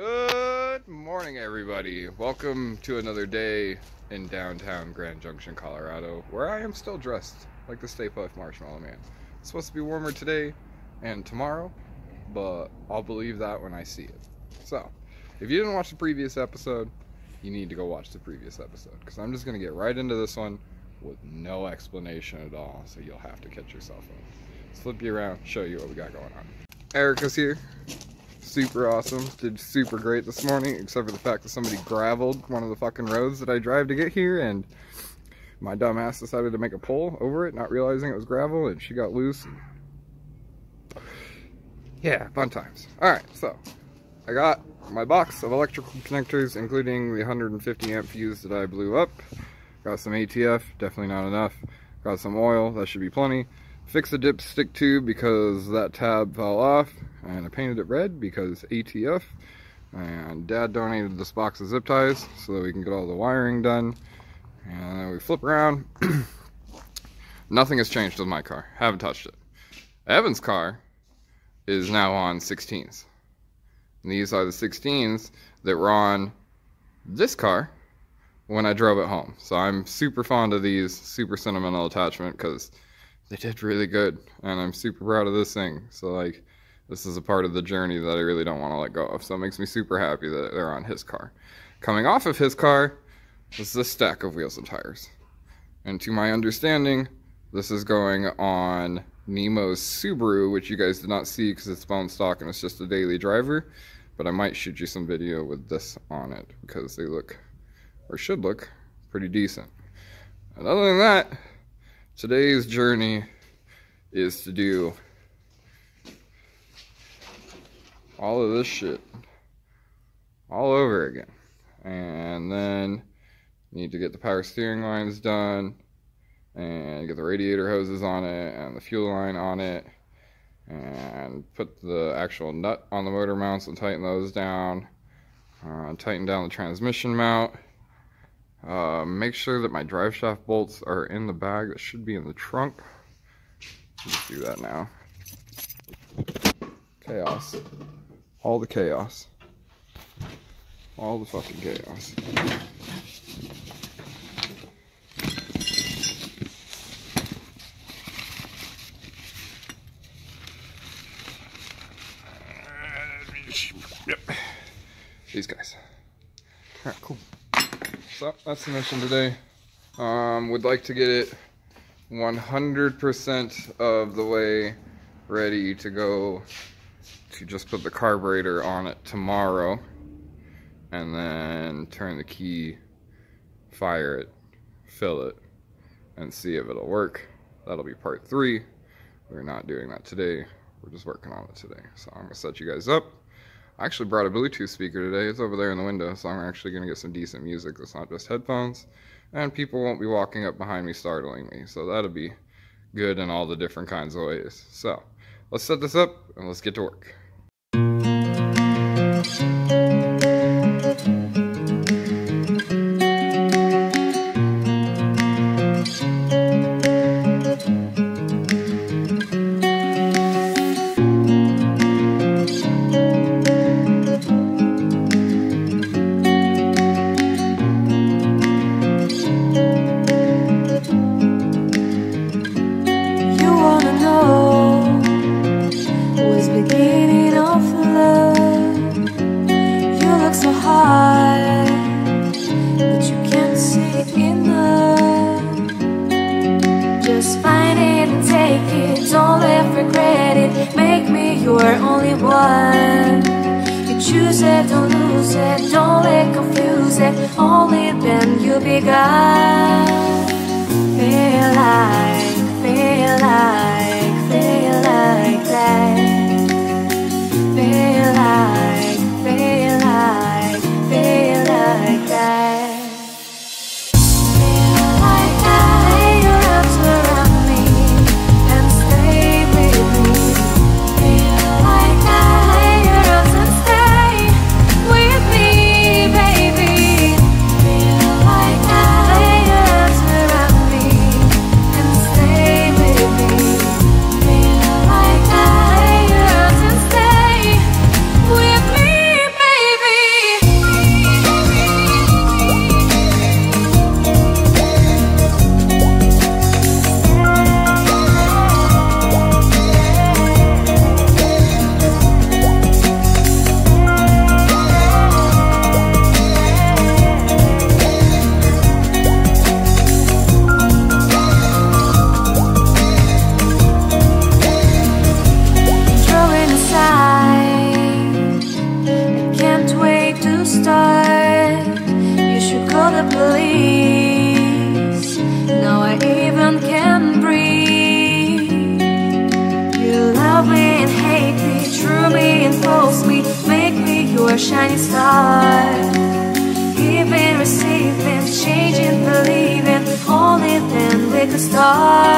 Good morning, everybody. Welcome to another day in downtown Grand Junction, Colorado, where I am still dressed like the Stay Puft Marshmallow Man. It's supposed to be warmer today and tomorrow, but I'll believe that when I see it. So, if you didn't watch the previous episode, you need to go watch the previous episode because I'm just going to get right into this one with no explanation at all, so you'll have to catch yourself up. Flip you around, show you what we got going on. Erica's here super awesome. Did super great this morning, except for the fact that somebody graveled one of the fucking roads that I drive to get here, and my dumb ass decided to make a pull over it, not realizing it was gravel, and she got loose. Yeah, fun times. Alright, so, I got my box of electrical connectors, including the 150 amp fuse that I blew up. Got some ATF, definitely not enough. Got some oil, that should be plenty. Fix the dipstick tube because that tab fell off and I painted it red because ATF and dad donated this box of zip ties so that we can get all the wiring done. And we flip around. Nothing has changed with my car. Haven't touched it. Evan's car is now on 16s and these are the 16s that were on this car when I drove it home. So I'm super fond of these super sentimental attachment because they did really good. And I'm super proud of this thing. So like this is a part of the journey that I really don't want to let go of so it makes me super happy that they're on his car. Coming off of his car is this stack of wheels and tires. And to my understanding this is going on Nemo's Subaru which you guys did not see because it's bone stock and it's just a daily driver but I might shoot you some video with this on it because they look or should look pretty decent. And other than that Today's journey is to do all of this shit all over again. And then need to get the power steering lines done and get the radiator hoses on it and the fuel line on it and put the actual nut on the motor mounts and tighten those down. Uh, tighten down the transmission mount uh, make sure that my drive shaft bolts are in the bag that should be in the trunk. Just do that now. Chaos. All the chaos. All the fucking chaos. Yep. These guys. Alright, cool so that's the mission today. Um, would like to get it 100% of the way ready to go to just put the carburetor on it tomorrow and then turn the key, fire it, fill it, and see if it'll work. That'll be part three. We're not doing that today. We're just working on it today. So I'm gonna set you guys up. I actually brought a Bluetooth speaker today. It's over there in the window, so I'm actually to get some decent music that's not just headphones. And people won't be walking up behind me startling me, so that'll be good in all the different kinds of ways. So, let's set this up and let's get to work. star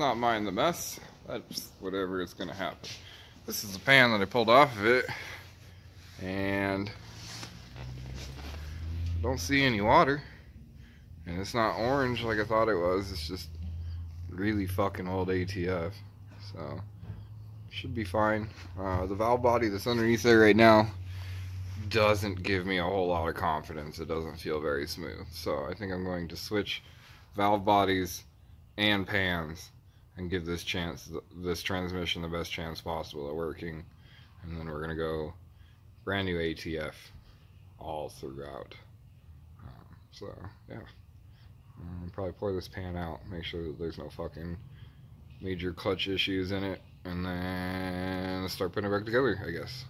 not mind the mess. That's whatever is gonna happen. This is the pan that I pulled off of it. And don't see any water. And it's not orange like I thought it was. It's just really fucking old ATF. So should be fine. Uh, the valve body that's underneath there right now doesn't give me a whole lot of confidence. It doesn't feel very smooth. So I think I'm going to switch valve bodies and pans and give this chance this transmission the best chance possible at working. And then we're gonna go brand new ATF all throughout. Um, so yeah. Um, probably pour this pan out make sure that there's no fucking major clutch issues in it and then start putting it back together I guess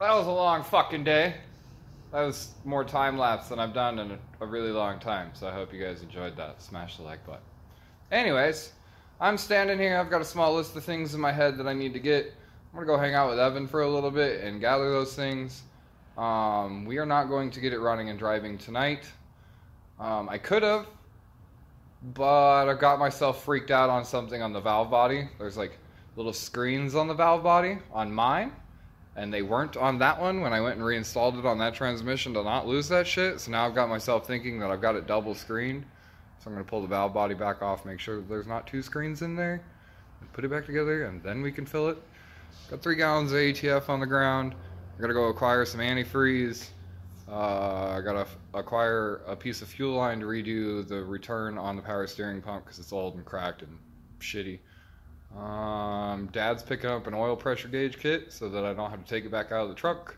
was a long fucking day. That was more time lapse than I've done in a, a really long time. So I hope you guys enjoyed that. Smash the like button. Anyways, I'm standing here. I've got a small list of things in my head that I need to get. I'm gonna go hang out with Evan for a little bit and gather those things. Um, we are not going to get it running and driving tonight. Um, I could have, but I got myself freaked out on something on the valve body. There's like little screens on the valve body on mine, and they weren't on that one when I went and reinstalled it on that transmission to not lose that shit. So now I've got myself thinking that I've got it double screened. So I'm gonna pull the valve body back off, make sure there's not two screens in there, put it back together, and then we can fill it. Got three gallons of ATF on the ground. I gotta go acquire some antifreeze. Uh, I gotta acquire a piece of fuel line to redo the return on the power steering pump because it's old and cracked and shitty. Um, Dad's picking up an oil pressure gauge kit so that I don't have to take it back out of the truck.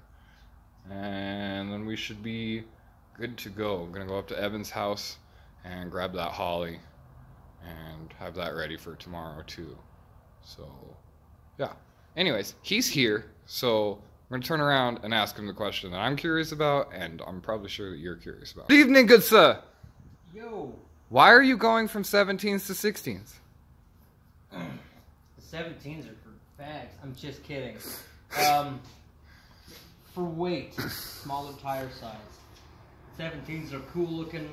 And then we should be good to go. I'm gonna go up to Evan's house and grab that Holley and have that ready for tomorrow too. So, yeah. Anyways, he's here, so I'm gonna turn around and ask him the question that I'm curious about, and I'm probably sure that you're curious about. Good evening, good sir. Yo, Why are you going from 17s to 16s? the 17s are for fags. I'm just kidding. Um, for weight, smaller tire size. 17s are cool looking,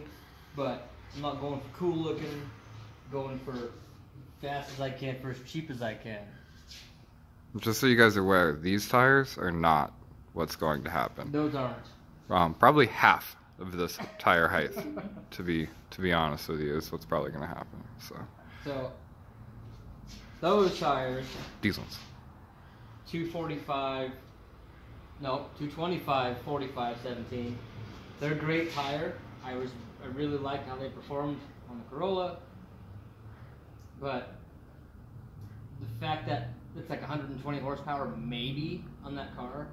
but I'm not going for cool looking. Going for fast as I can for as cheap as I can. Just so you guys are aware, these tires are not what's going to happen. Those aren't. Um, probably half of this tire height, to be to be honest with you, is what's probably going to happen. So So those tires, these ones. 245, no, 225, 45, 17. They're a great tire. I was I really liked how they performed on the Corolla. But the fact that it's like 120 horsepower maybe on that car,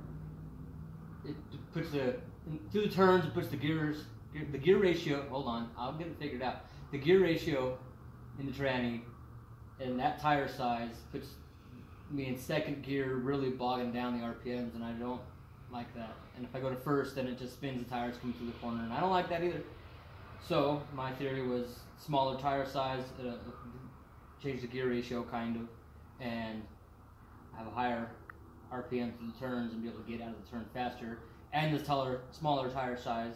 it puts the through the turns, it puts the gears, the gear ratio. Hold on, I'll get it figured out. The gear ratio in the tranny and that tire size puts me in second gear, really bogging down the RPMs, and I don't like that. And if I go to first, then it just spins the tires coming through the corner, and I don't like that either. So my theory was smaller tire size, uh, change the gear ratio kind of, and have a higher RPM through the turns and be able to get out of the turn faster. And the taller, smaller tire size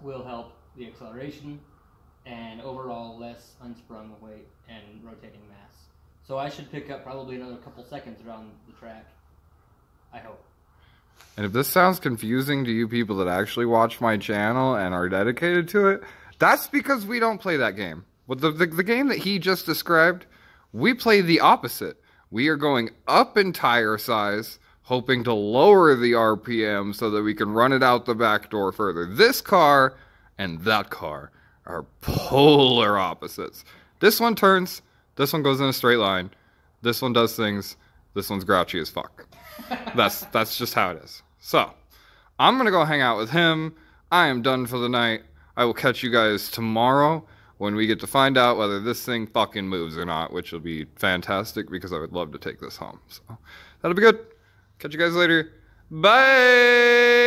will help the acceleration and overall less unsprung weight and rotating mass. So I should pick up probably another couple seconds around the track. I hope. And if this sounds confusing to you people that actually watch my channel and are dedicated to it, that's because we don't play that game. But the, the, the game that he just described, we play the opposite. We are going up in tire size, hoping to lower the RPM so that we can run it out the back door further. This car and that car are polar opposites. This one turns, this one goes in a straight line, this one does things, this one's grouchy as fuck. That's that's just how it is. So, I'm gonna go hang out with him. I am done for the night. I will catch you guys tomorrow when we get to find out whether this thing fucking moves or not, which will be fantastic because I would love to take this home. So, that'll be good. Catch you guys later. Bye.